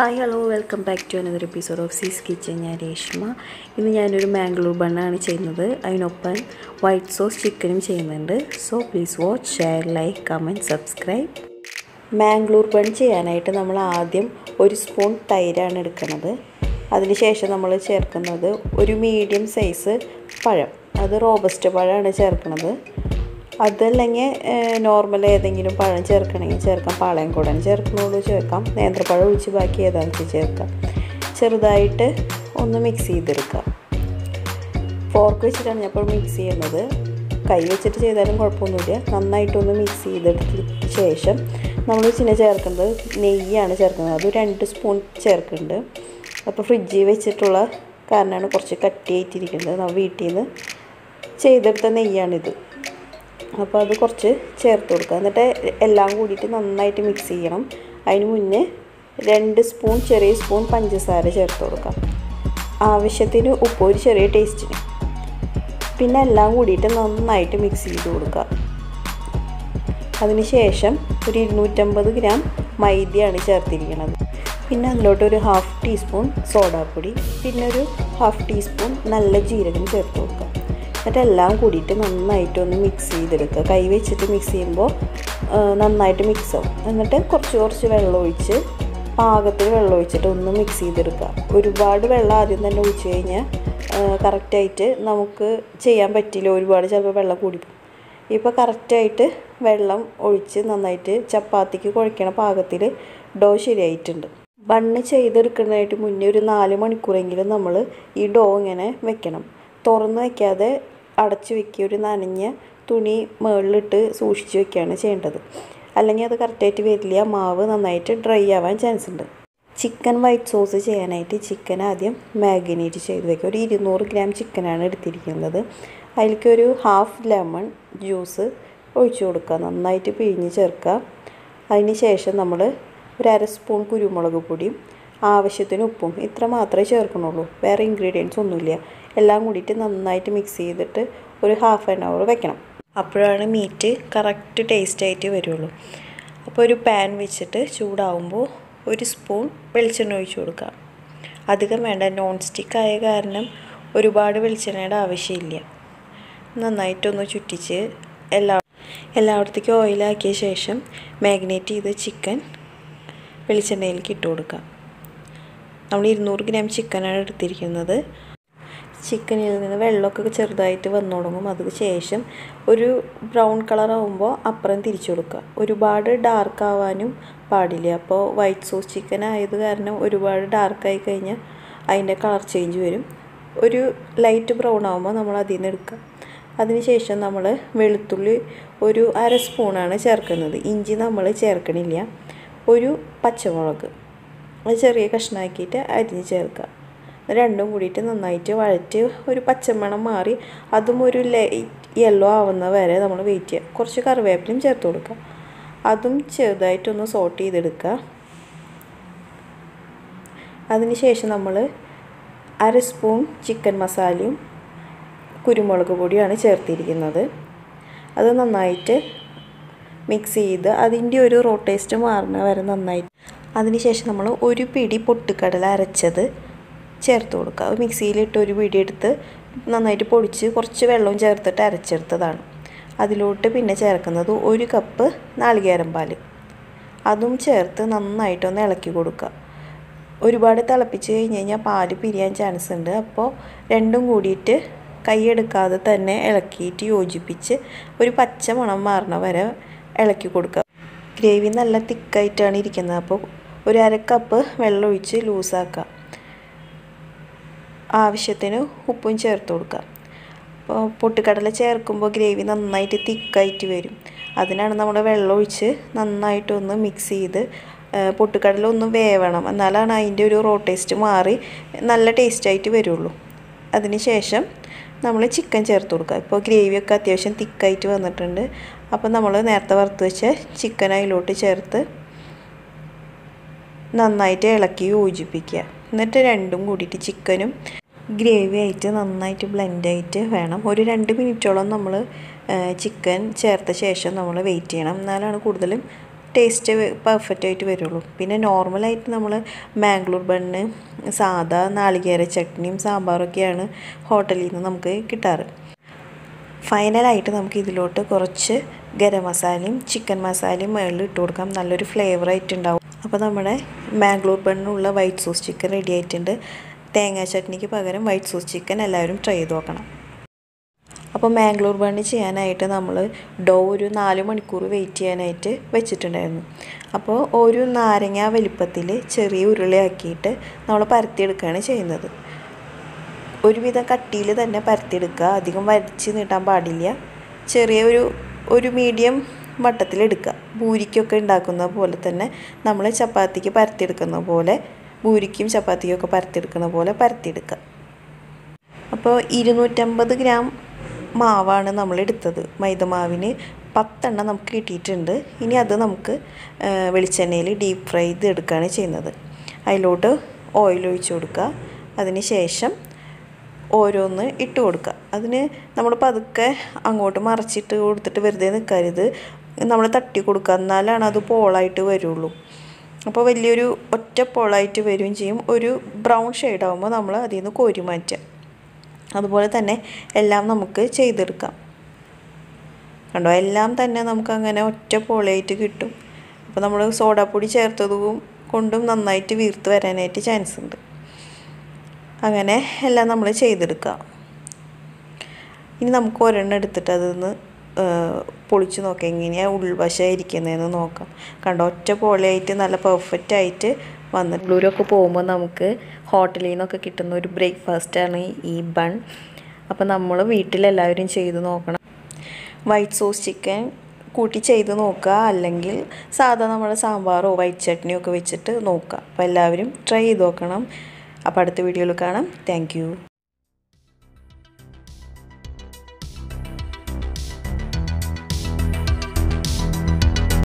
Hi hello welcome back to another episode of സീസ് kitchen ഞാൻ രേഷ്മ. ഇന്ന് ഞാനൊരു മാംഗ്ലൂർ ബണ്ണാണ് ചെയ്യുന്നത്. അതിനൊപ്പം വൈറ്റ് സോസ് ചിക്കനും ചെയ്യുന്നുണ്ട്. So please watch share like comment subscribe Mangalore bun ചെയ്യാനായിട്ട് നമ്മൾ ആദ്യം ഒരു സ്പൂൺ തൈരാണ് എടുക്കുന്നത്. അതിനുശേഷം നമ്മൾ ചേർക്കുന്നത് ഒരു മീഡിയം സൈസ് പഴം. അത് റോബസ്റ്റ് പഴമാണ് ചേർക്കുന്നത്. അതല്ലെങ്കിൽ നോർമൽ ഏതെങ്കിലും പഴം ചേർക്കണമെങ്കിൽ ചേർക്കാം. പാളയം കൂടൻ ചേർക്കണോളൂ ചേർക്കാം. നേന്ത്രപ്പഴം ഒഴിച്ച് ബാക്കി ഏതാണെന്ന് വെച്ചാൽ ചേർക്കാം. ചെറുതായിട്ട് ഒന്ന് മിക്സ് ചെയ്തെടുക്കാം ഫോർക്ക് വെച്ചിട്ടാണ് ഞാൻ മിക്സ് ചെയ്യുന്നത്. കൈ വെച്ചിട്ട് ചെയ്താലും കുഴപ്പമൊന്നുമില്ല. നന്നായിട്ടൊന്ന് മിക്സ് ചെയ്തെടുത്ത ശേഷം നമ്മൾ പിന്നെ ചേർക്കുന്നത് നെയ്യാണ് ചേർക്കുന്നത്. അത് രണ്ട് സ്പൂൺ ചേർക്കുന്നുണ്ട്. അപ്പോൾ ഫ്രിഡ്ജിൽ വെച്ചിട്ടുള്ള കാരണമാണ് കുറച്ച് കട്ടിയായിട്ടിരിക്കുന്നത്. നമ്മൾ വീട്ടിൽ നിന്ന് ചെയ്തെടുത്ത നെയ്യാണിത്. അപ്പോൾ അത് കുറച്ച് ചേർത്ത് കൊടുക്കുക. എന്നിട്ട് എല്ലാം കൂടിയിട്ട് നന്നായിട്ട് മിക്സ് ചെയ്യണം. അതിന് മുന്നേ രണ്ട് സ്പൂൺ ചെറിയ സ്പൂൺ പഞ്ചസാര ചേർത്ത് കൊടുക്കാം ആവശ്യത്തിന് ഉപ്പ് ഒരു ചെറിയ ടേസ്റ്റിന് പിന്നെ എല്ലാം കൂടിയിട്ട് നന്നായിട്ട് മിക്സ് ചെയ്ത് കൊടുക്കുക. അതിനുശേഷം ഒരു ഇരുന്നൂറ്റമ്പത് ഗ്രാം മൈദയാണ് ചേർത്തിരിക്കുന്നത്. പിന്നെ അതിലോട്ട് ഒരു ഹാഫ് ടീസ്പൂൺ സോഡാപ്പൊടി. പിന്നെ ഒരു ഹാഫ് ടീസ്പൂൺ നല്ല ജീരകം ചേർത്ത് എന്നിട്ട് എല്ലാം കൂടിയിട്ട് നന്നായിട്ടൊന്ന് മിക്സ് ചെയ്തെടുക്കുക. കൈ വെച്ചിട്ട് മിക്സ് ചെയ്യുമ്പോൾ നന്നായിട്ട് മിക്സ് ആവും. എന്നിട്ട് കുറച്ച് കുറച്ച് വെള്ളം ഒഴിച്ച് പാകത്തിന് വെള്ളം ഒഴിച്ചിട്ട് ഒന്ന് മിക്സ് ചെയ്തെടുക്കുക. ഒരുപാട് വെള്ളം ആദ്യം തന്നെ ഒഴിച്ച് കഴിഞ്ഞാൽ കറക്റ്റായിട്ട് നമുക്ക് ചെയ്യാൻ പറ്റില്ല. ഒരുപാട് ചിലപ്പോൾ വെള്ളം കൂടിപ്പോകും ഇപ്പോൾ കറക്റ്റായിട്ട് വെള്ളം ഒഴിച്ച് നന്നായിട്ട് ചപ്പാത്തിക്ക് കുഴക്കണ പാകത്തിൽ ഡോ ശരിയായിട്ടുണ്ട്. ബണ്ണ് ചെയ്തെടുക്കുന്നതായിട്ട് മുന്നേ ഒരു നാല് മണിക്കൂറെങ്കിലും നമ്മൾ ഈ ഡോ ഇങ്ങനെ വെക്കണം. തുറന്ന് വയ്ക്കാതെ അടച്ചു വെക്കുക ഒരു നനഞ്ഞ തുണി മുകളിലിട്ട് സൂക്ഷിച്ച് വെക്കുകയാണ് ചെയ്യേണ്ടത്. അല്ലെങ്കിൽ അത് കറക്റ്റായിട്ട് വരില്ല. മാവ് നന്നായിട്ട് ഡ്രൈ ആവാൻ ചാൻസ് ഉണ്ട്. ചിക്കൻ വൈറ്റ് സോസ് ചെയ്യാനായിട്ട് ചിക്കൻ ആദ്യം മാഗിനേറ്റ് ചെയ്ത് വെക്കുക ഒരു ഇരുന്നൂറ് ഗ്രാം ചിക്കനാണ് എടുത്തിരിക്കുന്നത്. അതിലേക്ക് ഒരു ഹാഫ് ലെമൺ ജ്യൂസ് ഒഴിച്ചു കൊടുക്കുക. നന്നായിട്ട് പിഴിഞ്ഞ് ചേർക്കുക. അതിന് ശേഷം നമ്മൾ ഒരു അര സ്പൂൺ കുരുമുളക് പൊടിയും ആവശ്യത്തിന് ഉപ്പും ഇത്ര മാത്രമേ ചേർക്കണുള്ളൂ വേറെ ഇൻഗ്രീഡിയൻസ് ഒന്നുമില്ല. എല്ലാം കൂടിയിട്ട് നന്നായിട്ട് മിക്സ് ചെയ്തിട്ട് ഒരു ഹാഫ് ആൻ അവർ വെക്കണം. അപ്പോഴാണ് മീറ്റ് കറക്റ്റ് ടേസ്റ്റ് ആയിട്ട് വരുള്ളൂ. അപ്പോൾ ഒരു പാൻ വെച്ചിട്ട് ചൂടാവുമ്പോൾ ഒരു സ്പൂൺ വെളിച്ചെണ്ണ ഒഴിച്ചു കൊടുക്കുക. അധികം വേണ്ട നോൺ സ്റ്റിക്ക് ആയ കാരണം ഒരുപാട് വെളിച്ചെണ്ണയുടെ ആവശ്യമില്ല. നന്നായിട്ടൊന്ന് ചുറ്റിച്ച് എല്ലാ എല്ലായിടത്തേക്കും ഓയിലാക്കിയ ശേഷം മാഗ്നേറ്റ് ചെയ്ത് ചിക്കൻ വെളിച്ചെണ്ണയിലേക്ക് ഇട്ട് കൊടുക്കുക. നമ്മൾ ഇരുന്നൂറ് ഗ്രാം ചിക്കനാണ് എടുത്തിരിക്കുന്നത്. ചിക്കനിൽ നിന്ന് വെള്ളമൊക്കെ ചെറുതായിട്ട് വന്നു തുടങ്ങും അതിന് ശേഷം ഒരു ബ്രൗൺ കളർ ആകുമ്പോൾ അപ്പുറം തിരിച്ചു കൊടുക്കുക. ഒരുപാട് ഡാർക്ക് ആവാനും പാടില്ല. അപ്പോൾ വൈറ്റ് സോസ് ചിക്കൻ ആയത് കാരണം ഒരുപാട് ഡാർക്കായി കഴിഞ്ഞാൽ അതിന്റെ കളർ ചേഞ്ച് വരും. ഒരു ലൈറ്റ് ബ്രൗൺ ആകുമ്പോൾ നമ്മൾ അതിൽ നിന്ന് എടുക്കുക. അതിനുശേഷം നമ്മൾ വെളുത്തുള്ളി ഒരു അര സ്പൂണാണ് ചേർക്കുന്നത്. ഇഞ്ചി നമ്മൾ ചേർക്കണില്ല. ഒരു പച്ചമുളക്. അത് ചെറിയ കഷ്ണമാക്കിയിട്ട് അരിഞ്ഞ് ചേർക്കുക. രണ്ടും കൂടിയിട്ട് നന്നായിട്ട് വഴറ്റി ഒരു പച്ചമണം മാറി അതും ഒരു ലൈറ്റ് യെല്ലോ ആവുന്ന വരെ നമ്മൾ വെയിറ്റ് ചെയ്യുക. കുറച്ച് കറിവേപ്പിലയും ചേർത്ത് കൊടുക്കുക. അതും ചെറുതായിട്ടൊന്ന് സോട്ട് ചെയ്തെടുക്കുക. അതിനുശേഷം നമ്മൾ അര സ്പൂൺ ചിക്കൻ മസാലയും കുരുമുളക് പൊടിയാണ് ചേർത്തിരിക്കുന്നത്. അത് നന്നായിട്ട് മിക്സ് ചെയ്ത് അതിന്റെ ഒരു റോ ടേസ്റ്റ് മാറുന്ന വരെ നന്നായിട്ട് അതിനുശേഷം നമ്മൾ ഒരു പിടി പൊട്ടുകടല അരച്ചത് ചേർത്ത് കൊടുക്കുക. മിക്സിയിലിട്ട് ഒരു പിടി എടുത്ത് നന്നായിട്ട് പൊടിച്ച് കുറച്ച് വെള്ളവും ചേർത്തിട്ട് അരച്ചെടുത്തതാണ്. അതിലോട്ട് പിന്നെ ചേർക്കുന്നത് ഒരു കപ്പ് നാളികേരം പാൽ അതും ചേർത്ത് നന്നായിട്ടൊന്ന് ഇളക്കി കൊടുക്കുക. ഒരുപാട് തിളപ്പിച്ച് കഴിഞ്ഞ് കഴിഞ്ഞാൽ പാൽ പിരിയാൻ ചാൻസ് ഉണ്ട്. അപ്പോൾ രണ്ടും കൂടിയിട്ട് കൈയെടുക്കാതെ തന്നെ ഇളക്കിയിട്ട് യോജിപ്പിച്ച് ഒരു പച്ച മണം മാറണ വരെ ഇളക്കി കൊടുക്കുക. ഗ്രേവി നല്ല തിക്കായിട്ടാണ് ഇരിക്കുന്നത്. അപ്പോൾ ഒരു അരക്കപ്പ് കപ്പ് വെള്ളം ഒഴിച്ച് ലൂസാക്കുക. ആവശ്യത്തിന് ഉപ്പും ചേർത്ത് കൊടുക്കുക. അപ്പോൾ പൊട്ടിക്കടല ചേർക്കുമ്പോൾ ഗ്രേവി നന്നായിട്ട് തിക്കായിട്ട് വരും. അതിനാണ് നമ്മൾ വെള്ളം ഒഴിച്ച് നന്നായിട്ടൊന്ന് മിക്സ് ചെയ്ത് പൊട്ടിക്കടല ഒന്ന് വേവണം. എന്നാലാണ് അതിന്റെ ഒരു റോ ടേസ്റ്റ് മാറി നല്ല ടേസ്റ്റായിട്ട് വരുള്ളൂ. അതിന് ശേഷം നമ്മൾ ചിക്കൻ ചേർത്ത് കൊടുക്കുക. ഇപ്പോൾ ഗ്രേവിയൊക്കെ അത്യാവശ്യം തിക്കായിട്ട് വന്നിട്ടുണ്ട്. അപ്പോൾ നമ്മൾ നേരത്തെ വറുത്ത് വെച്ച ചിക്കൻ അതിലോട്ട് ചേർത്ത് നന്നായിട്ട് ഇളക്കി യോജിപ്പിക്കുക. എന്നിട്ട് രണ്ടും കൂടിയിട്ട് ചിക്കനും ഗ്രേവി ആയിട്ട് നന്നായിട്ട് ബ്ലെൻഡായിട്ട് വേണം. ഒരു രണ്ട് മിനിറ്റോളം നമ്മൾ ചിക്കൻ ചേർത്ത ശേഷം നമ്മൾ വെയിറ്റ് ചെയ്യണം. എന്നാലാണ് കൂടുതലും ടേസ്റ്റ് പെർഫെക്റ്റ് ആയിട്ട് വരുള്ളൂ. പിന്നെ നോർമലായിട്ട് നമ്മൾ മാംഗ്ലൂർ ബണ്ണ് സാധാ നാളികേര ചട്നിയും സാമ്പാറൊക്കെയാണ് ഹോട്ടലിൽ നിന്ന് നമുക്ക് കിട്ടാറ്. ഫൈനലായിട്ട് നമുക്ക് ഇതിലോട്ട് കുറച്ച് ഗരം മസാലയും ചിക്കൻ മസാലയും മുകളിൽ ഇട്ട് കൊടുക്കാം. നല്ലൊരു ഫ്ലേവറായിട്ട് ഉണ്ടാവും. അപ്പോൾ നമ്മുടെ മാംഗ്ലൂർ ബണ്ണിനുള്ള വൈറ്റ് സോസ് ചിക്കൻ റെഡി ആയിട്ടുണ്ട്. തേങ്ങാ ചട്നിക്ക് പകരം വൈറ്റ് സോസ് ചിക്കൻ എല്ലാവരും ട്രൈ ചെയ്ത് നോക്കണം. അപ്പോൾ മാംഗ്ലൂർ ബണ്ണ് ചെയ്യാനായിട്ട് നമ്മൾ ഡോ ഒരു നാല് മണിക്കൂർ വെയിറ്റ് ചെയ്യാനായിട്ട് വെച്ചിട്ടുണ്ടായിരുന്നു. അപ്പോൾ ഒരു നാരങ്ങ വലിപ്പത്തിൽ ചെറിയ ഉരുളയാക്കിയിട്ട് നമ്മൾ പരത്തിയെടുക്കുകയാണ് ചെയ്യുന്നത്. ഒരുവിധം കട്ടിയിൽ തന്നെ പരത്തിയെടുക്കുക. അധികം വരച്ച് നീട്ടാൻ പാടില്ല. ചെറിയ ഒരു ഒരു മീഡിയം വട്ടത്തിലെടുക്കുക പൂരിക്കൊക്കെ ഉണ്ടാക്കുന്ന പോലെ തന്നെ നമ്മൾ ചപ്പാത്തിക്ക് പരത്തിയെടുക്കുന്ന പോലെ പൂരിക്കും ചപ്പാത്തിക്കും ഒക്കെ പരത്തിയെടുക്കുന്ന പോലെ പരത്തിയെടുക്കുക. അപ്പോൾ ഇരുന്നൂറ്റമ്പത് ഗ്രാം മാവാണ് നമ്മൾ എടുത്തത് മൈദമാവിന് പത്തെണ്ണം നമുക്ക് കിട്ടിയിട്ടുണ്ട്. ഇനി അത് നമുക്ക് വെളിച്ചെണ്ണയിൽ ഡീപ്പ് ഫ്രൈ ചെയ്ത് എടുക്കുകയാണ് ചെയ്യുന്നത്. അതിലോട്ട് ഓയിൽ ഒഴിച്ച് കൊടുക്കുക. അതിന് ശേഷം ഓരോന്ന് ഇട്ട് കൊടുക്കുക. അതിന് നമ്മൾ പതുക്കെ അങ്ങോട്ട് മറച്ചിട്ട് കൊടുത്തിട്ട് വെറുതെ നിൽക്കരുത്. നമ്മൾ തട്ടി കൊടുക്കുക. എന്നാലാണ് അത് പോളായിട്ട് വരുള്ളൂ. അപ്പോൾ വലിയൊരു ഒറ്റ പോളായിട്ട് വരികയും ചെയ്യും. ഒരു ബ്രൗൺ ഷെയ്ഡ് ആകുമ്പോൾ നമ്മൾ അതിൽ നിന്ന് കോരി മാറ്റുക. അതുപോലെ തന്നെ എല്ലാം നമുക്ക് ചെയ്തെടുക്കാം. കണ്ടോ? എല്ലാം തന്നെ നമുക്ക് അങ്ങനെ ഒറ്റ പോളയായിട്ട് കിട്ടും. അപ്പോൾ നമ്മൾ സോഡാപ്പൊടി ചേർത്തതും കൊണ്ടും നന്നായിട്ട് വീർത്ത് വരാനായിട്ട് ചാൻസ് ഉണ്ട്. അങ്ങനെ എല്ലാം നമ്മൾ ചെയ്തെടുക്കാം. ഇനി നമുക്ക് ഒരെണ്ണം എടുത്തിട്ട് അതിന്ന് പൊളിച്ച് നോക്കാം. എങ്ങനെയാണ് ഉൾവശം ഇരിക്കുന്നതെന്ന് നോക്കാം. കണ്ടോ? ഒറ്റ പോലെയായിട്ട് നല്ല പെർഫെക്റ്റ് ആയിട്ട് വന്ന് ബാംഗ്ലൂരൊക്കെ പോകുമ്പോൾ നമുക്ക് ഹോട്ടലിൽ നിന്നൊക്കെ കിട്ടുന്ന ഒരു ബ്രേക്ക്ഫാസ്റ്റാണ് ഈ ബൺ അപ്പോൾ നമ്മൾ വീട്ടിലെല്ലാവരും ചെയ്ത് നോക്കണം. വൈറ്റ് സോസ് ചിക്കൻ കൂട്ടി ചെയ്ത് നോക്കുക. അല്ലെങ്കിൽ സാധാ നമ്മുടെ സാമ്പാറോ വൈറ്റ് ചട്നിയോ ഒക്കെ വെച്ചിട്ട് നോക്കുക. അപ്പോൾ എല്ലാവരും ട്രൈ ചെയ്ത് നോക്കണം. അപ്പോൾ അടുത്ത വീഡിയോയിൽ കാണാം. താങ്ക്